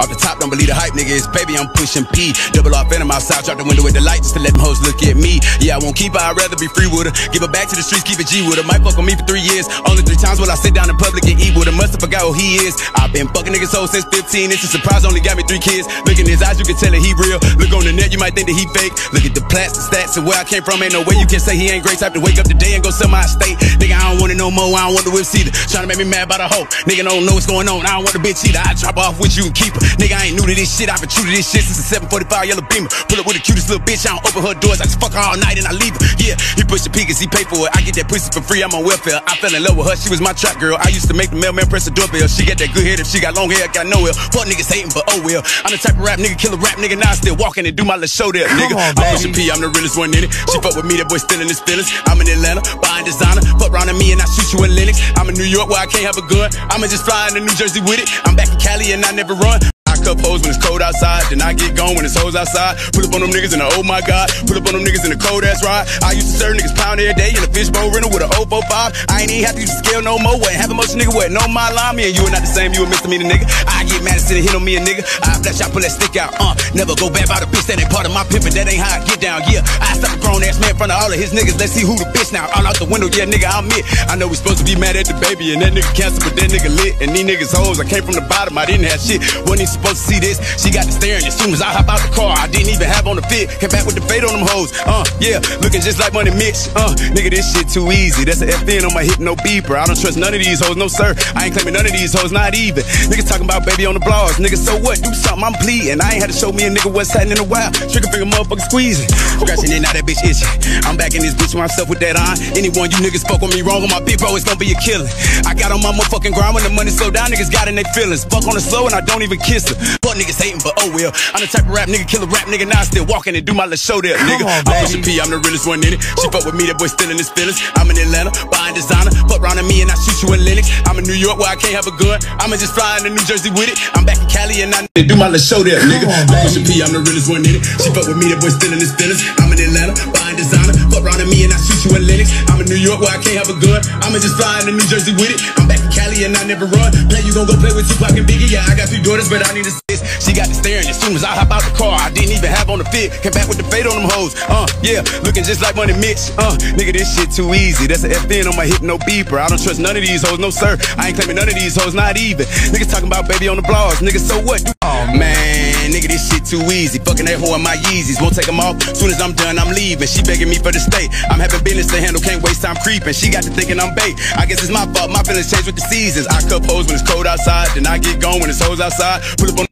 Off the top, don't believe the hype, nigga. It's baby, I'm pushing P. Double off phantom outside, drop the window with the light just to let them hoes. Yeah, I won't keep her, I'd rather be free with her. Give her back to the streets, keep it G with her. Might fuck on me for three years. Only three times will I sit down in public and eat with her. Must have forgot who he is. I've been fucking niggas hoes since 15. It's a surprise, only got me three kids. Look in his eyes, you can tell that he real. Look on the net, you might think that he fake. Look at the plastic stats and where I came from. Ain't no way you can say he ain't great. Type to wake up today and go sell my estate. Nigga, I don't want it no more. I don't want the whips either. Trying to make me mad about a hoe. Nigga don't know what's going on. I don't want the bitch either. I drop off with you and keep her. Nigga, I ain't new to this shit. I've been true to this shit since the 745 yellow beamer. Pull up with the cutest little bitch. I don't open her doors. I just fuck her all night and I leave her. Yeah, he push the P cause he pay for it. I get that pussy for free. I'm on welfare. I fell in love with her. She was my trap girl. I used to make the mailman press the doorbell. She got that good head if she got long hair. I got no hair. Fuck niggas hating, but oh well. I'm the type of rap nigga, kill a rap nigga. Now I still walking and do my little show there, nigga. on, I'm pushing P. I'm the realest one in it. She fuck with me. That boy still in his feelings. I'm in Atlanta, buying designer. Fuck around at me and I shoot you in Lenox. I'm in New York where I can't have a gun. I'ma just fly into New Jersey with it. I'm back in Cali and I never run. I cup hoes when it's cold outside, then I get gone when it's hoes outside. Pull up on them niggas in the oh my god, pull up on them niggas in the cold ass ride. I used to serve niggas pound every day in a fishbowl rental with a 045. I ain't even have to use scale no more. Wasn't having much nigga wet, no my line. Me and you are not the same, you a misdemeanor nigga. I get mad instead of hit on me a nigga. I flash out, pull that stick out. Uh, never go back by the bitch, that ain't part of my pimpin', that ain't how I get down. Yeah, I stop a grown ass man in front of all of his niggas. Let's see who the bitch now. All out the window, yeah, nigga, I'm it. I know we supposed to be mad at the baby and that nigga cancer, but that nigga lit. And these niggas hoes, I came from the bottom, I didn't have shit. Wasn't even supposed to see this. She got the staring as soon as I hop out the car. I didn't even have on the fit. Came back with the fade on them hoes. Uh, yeah, looking just like Money Mitch. Uh, nigga, this shit too easy. That's an FN on my hip, no beeper. I don't trust none of these hoes, no sir. I ain't claiming none of these hoes, not even. Niggas talking about baby on the blogs. Nigga, so what? Do something, I'm pleading. I ain't had to show me a nigga what's happening in a while. Trigger finger motherfucker squeezing. Scratching it, now that bitch itching. I'm back in this bitch myself with that on. Anyone you niggas fuck with me wrong on my big bro, it's gonna be a killing. I got on my motherfucking grind when the money slow down, niggas got in their feelings. Fuck on the slow and I don't even kiss her. Fuck niggas hating, but oh well. I'm the type of rap nigga, kill a rap nigga. Now I still walking and do my little show there, nigga. on, I'm pushing P, I'm the realest one in it. She fuck with me, that boy still in his feelings. I'm in Atlanta, buying designer. Fuck around at me and I shoot you in Lenox. I'm in New York where I can't have a gun. I'ma just fly into New Jersey with it. I'm back in Cali and I do my little show there, nigga. on, I'm pushing P, I'm the realest one in it. She fuck with me, that boy still in his feelings. I'm in Atlanta, buying designer. Fuck around at me and I shoot you in Lenox. I'm in New York where I can't have a gun. I'ma just fly into New Jersey with it. I'm Cali and I never run. Play, you gon' go play with Tupac and Biggie. Yeah, I got three daughters, but I need a sis. She got the staring as soon as I hop out the car. I didn't even have on the fit. Came back with the fade on them hoes. Uh, yeah, looking just like Money Mitch. Uh, nigga, this shit too easy. That's an FN on my hip, no beeper. I don't trust none of these hoes, no sir. I ain't claiming none of these hoes, not even. Niggas talking about baby on the blogs. Nigga, so what? Oh man, nigga, this shit too easy. Fucking that hoe in my Yeezys. Won't take them off. Soon as I'm done, I'm leaving. She begging me for the stay. I'm having business to handle, can't waste time creeping. She got to thinking I'm bait. I guess it's my fault. My feelings change with the seasons. I cup hoes when it's cold outside, then I get gone when it's hoes outside. Pull up on